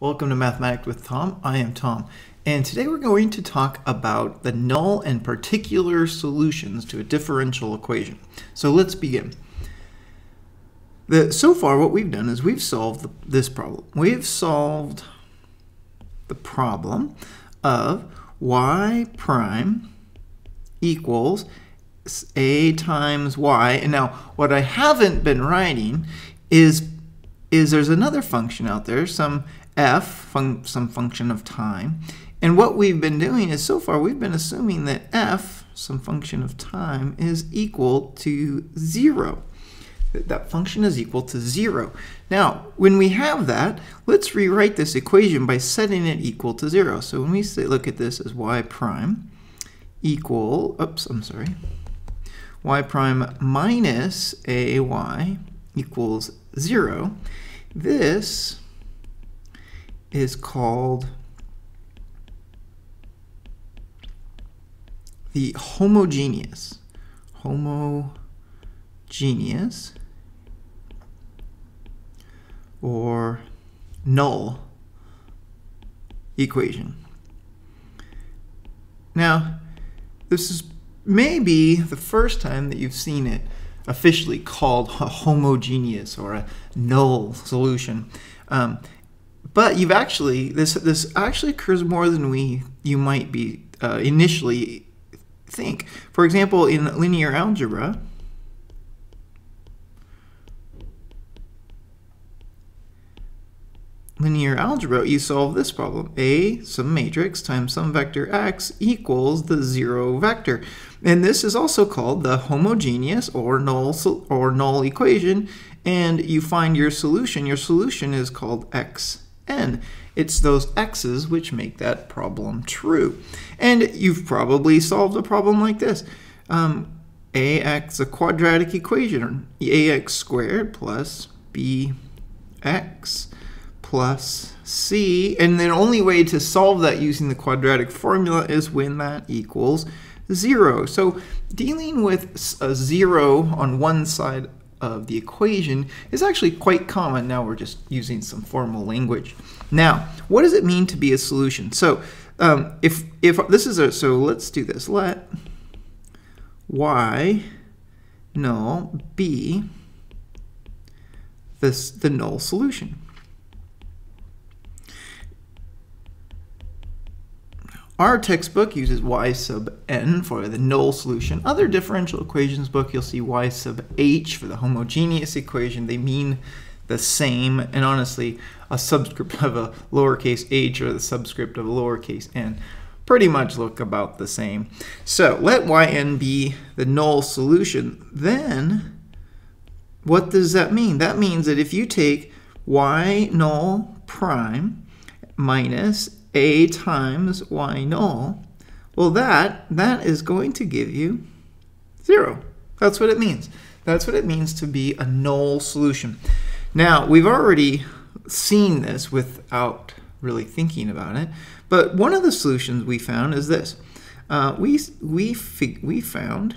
Welcome to Mathematics with Tom. I am Tom. And today we're going to talk about the null and particular solutions to a differential equation. So let's begin. The, so far what we've done is we've solved the, this problem. We've solved the problem of y prime equals a times y. And now what I haven't been writing is is there's another function out there, some f, fun some function of time. And what we've been doing is so far we've been assuming that f, some function of time, is equal to 0. That, function is equal to 0. Now, when we have that, let's rewrite this equation by setting it equal to 0. So when we say, look at this as y prime equal, oops, I'm sorry, y prime minus ay equals 0, this is called the homogeneous, homogeneous or null equation. Now, this is maybe the first time that you've seen it officially called a homogeneous or a null solution. Um, but you've actually this this actually occurs more than we you might be uh, initially think. For example, in linear algebra, linear algebra, you solve this problem. A, some matrix, times some vector x equals the zero vector. And this is also called the homogeneous or null, or null equation. And you find your solution. Your solution is called x n. It's those x's which make that problem true. And you've probably solved a problem like this. Um, ax, a quadratic equation, ax squared plus bx plus c. And the only way to solve that using the quadratic formula is when that equals 0. So dealing with a 0 on one side of the equation is actually quite common. Now we're just using some formal language. Now, what does it mean to be a solution? So um, if, if this is a, so let's do this. Let y null be this, the null solution. Our textbook uses y sub n for the null solution. Other differential equations book, you'll see y sub h for the homogeneous equation. They mean the same, and honestly, a subscript of a lowercase h or the subscript of a lowercase n pretty much look about the same. So let yn be the null solution. Then, what does that mean? That means that if you take y null prime minus a times y null, well that, that is going to give you 0. That's what it means. That's what it means to be a null solution. Now, we've already seen this without really thinking about it, but one of the solutions we found is this. Uh, we, we, we found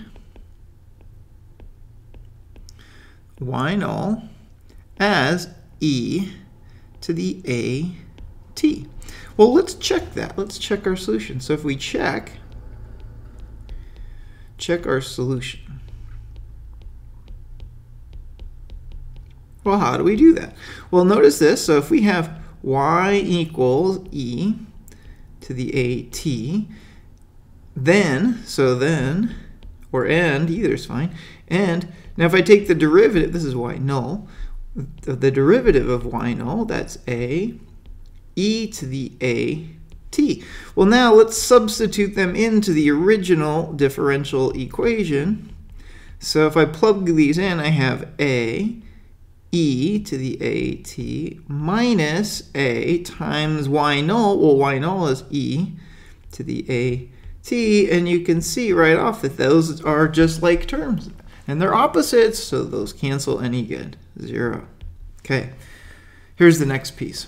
y null as e to the a t. Well, let's check that. Let's check our solution. So if we check, check our solution. Well, how do we do that? Well, notice this. So if we have y equals e to the at, then, so then, or and, either is fine. And now if I take the derivative, this is y null, the derivative of y null, that's a e to the a t. Well, now let's substitute them into the original differential equation. So if I plug these in, I have a e to the at minus a times y null. Well, y null is e to the at, and you can see right off that those are just like terms. And they're opposites, so those cancel any good. Zero. Okay, here's the next piece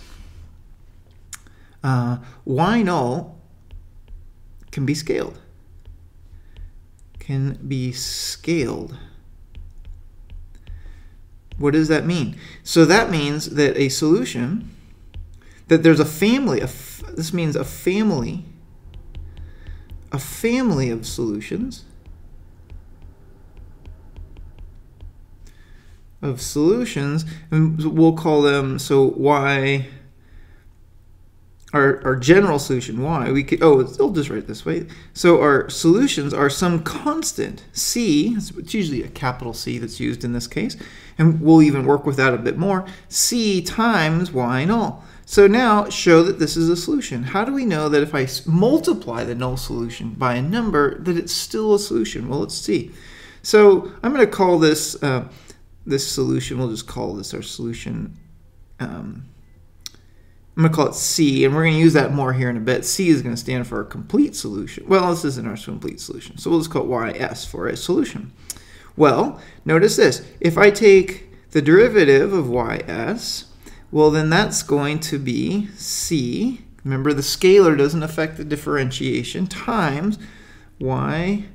uh, y null can be scaled. Can be scaled. What does that mean? So that means that a solution that there's a family, this means a family, a family of solutions, of solutions, and we'll call them, so y, our, our general solution, y, we could, oh, I'll just write it this way. So our solutions are some constant, c, it's usually a capital C that's used in this case, and we'll even work with that a bit more, c times y null. So now show that this is a solution. How do we know that if I multiply the null solution by a number that it's still a solution? Well, let's see. So I'm going to call this uh, this solution, we'll just call this our solution. Um, I'm going to call it C, and we're going to use that more here in a bit. C is going to stand for a complete solution. Well, this isn't our complete solution, so we'll just call it YS for a solution. Well, notice this. If I take the derivative of YS, well, then that's going to be C. Remember, the scalar doesn't affect the differentiation times Y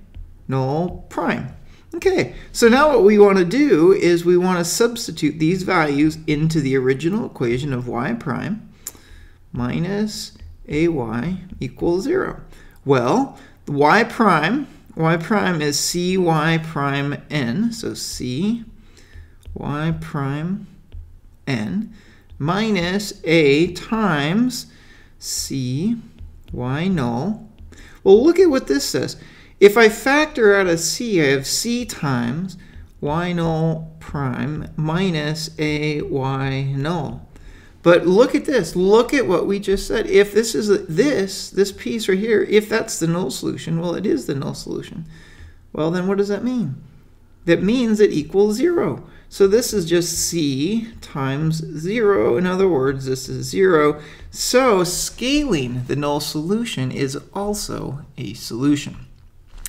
null prime. Okay, so now what we want to do is we want to substitute these values into the original equation of y prime minus ay equals 0. Well, y prime, y prime is cy prime n, so c y prime n minus a times c y null. Well, look at what this says. If I factor out a c, I have c times y null prime minus a y null. But look at this. Look at what we just said. If this is this, this piece right here, if that's the null solution, well, it is the null solution. Well, then what does that mean? That means it equals 0. So this is just c times 0. In other words, this is 0. So scaling the null solution is also a solution.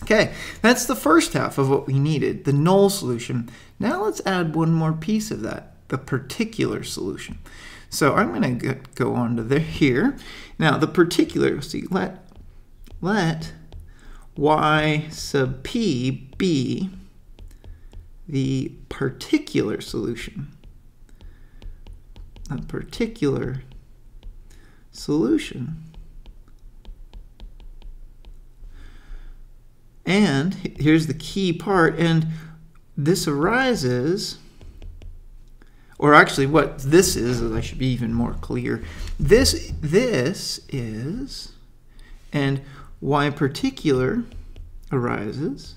Okay, that's the first half of what we needed, the null solution. Now let's add one more piece of that, the particular solution. So I'm going to go on to the here. Now the particular, see, let, let y sub p be the particular solution. A particular solution And here's the key part, and this arises, or actually what this is, I should be even more clear. This, this is, and y particular arises,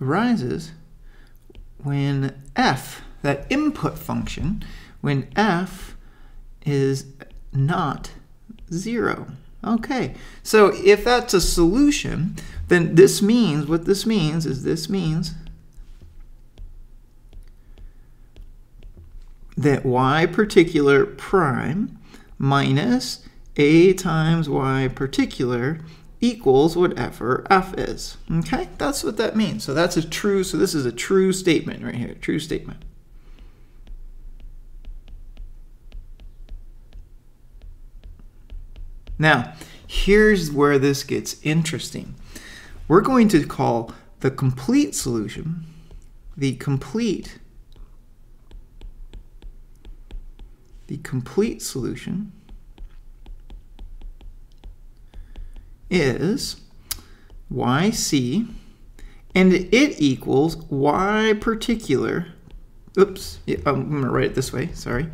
arises when f, that input function, when f is not zero. Okay, so if that's a solution, then this means, what this means is this means that y particular prime minus a times y particular equals whatever f is. Okay, that's what that means. So that's a true, so this is a true statement right here, true statement. Now, here's where this gets interesting. We're going to call the complete solution the complete the complete solution is yc and it equals y particular oops I'm going to write it this way sorry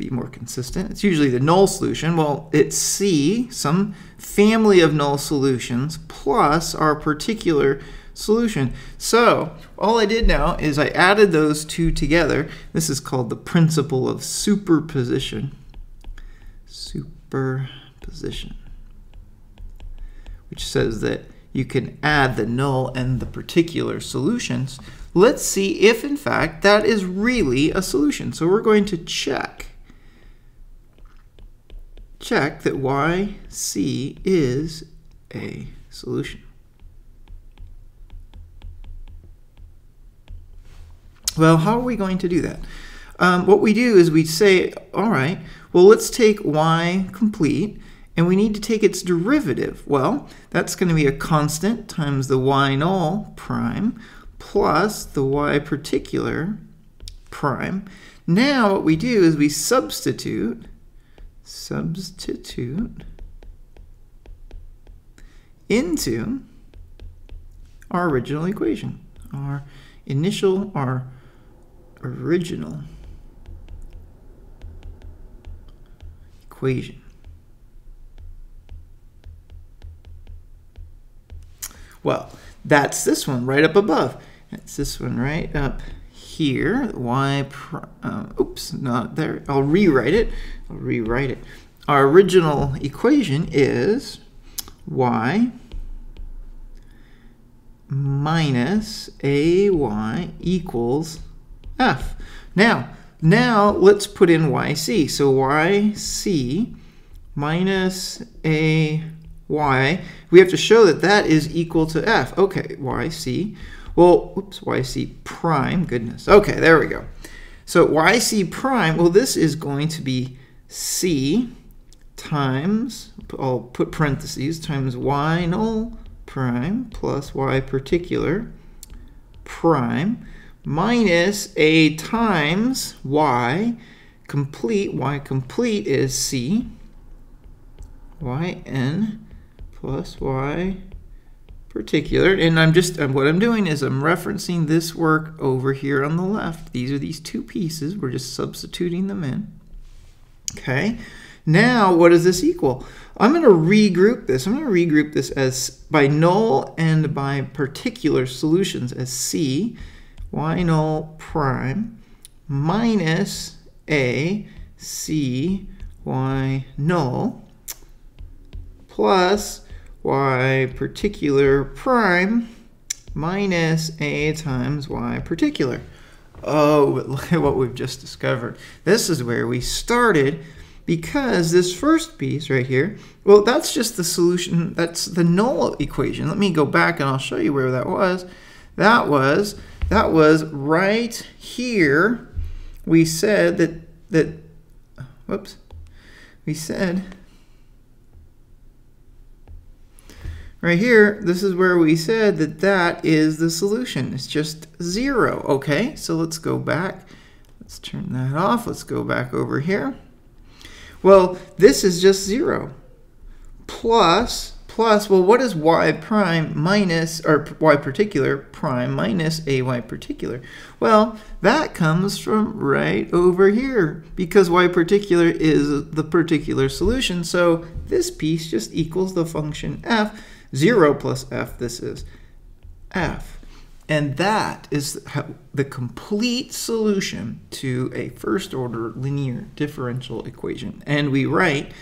be more consistent. It's usually the null solution. Well, it's C, some family of null solutions, plus our particular solution. So all I did now is I added those two together. This is called the principle of superposition. Superposition. Which says that you can add the null and the particular solutions. Let's see if, in fact, that is really a solution. So we're going to check check that YC is a solution. Well, how are we going to do that? Um, what we do is we say, all right, well, let's take y complete, and we need to take its derivative. Well, that's going to be a constant times the y null prime plus the y particular prime. Now what we do is we substitute, substitute into our original equation, our initial, our original equation. Well, that's this one right up above. That's this one right up here. Y, uh, oops, not there. I'll rewrite it. I'll rewrite it. Our original equation is y minus ay equals f. Now, now let's put in yc. So yc minus a y, we have to show that that is equal to f. Okay, yc. Well, oops, yc prime, goodness. Okay, there we go. So yc prime, well, this is going to be c times, I'll put parentheses, times y null prime plus y particular prime minus a times y complete, y complete is c, yn plus y particular. And I'm just, what I'm doing is I'm referencing this work over here on the left. These are these two pieces. We're just substituting them in. Okay. Now, what does this equal? I'm going to regroup this. I'm going to regroup this as by null and by particular solutions as C, y null prime minus A, C, y null plus y particular prime minus a times y particular. Oh, look at what we've just discovered. This is where we started because this first piece right here, well, that's just the solution, that's the null equation. Let me go back and I'll show you where that was. That was, that was right here. We said that, that, whoops, we said Right here, this is where we said that that is the solution. It's just zero, okay? So let's go back. Let's turn that off. Let's go back over here. Well, this is just zero. Plus, plus, well, what is y prime minus, or y particular prime minus ay particular? Well, that comes from right over here because y particular is the particular solution. So this piece just equals the function f 0 plus f, this is f. And that is the complete solution to a first order linear differential equation. And we write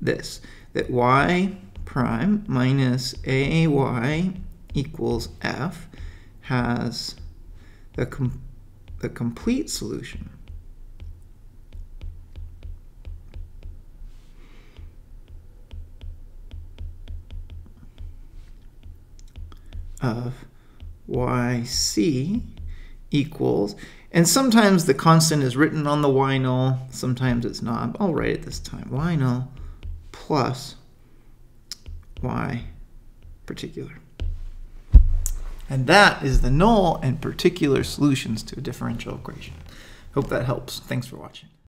this, that y prime minus ay equals f has the, com the complete solution of yc equals, and sometimes the constant is written on the y null, sometimes it's not. I'll write it this time. y null plus y particular. And that is the null and particular solutions to a differential equation. Hope that helps. Thanks for watching.